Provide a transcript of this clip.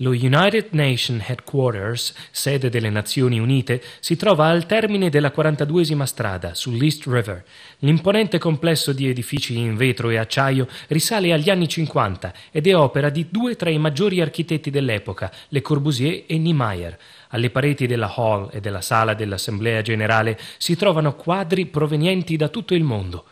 Lo United Nations Headquarters, sede delle Nazioni Unite, si trova al termine della 42esima strada, sull'East River. L'imponente complesso di edifici in vetro e acciaio risale agli anni 50 ed è opera di due tra i maggiori architetti dell'epoca, Le Corbusier e Niemeyer. Alle pareti della hall e della sala dell'Assemblea Generale si trovano quadri provenienti da tutto il mondo,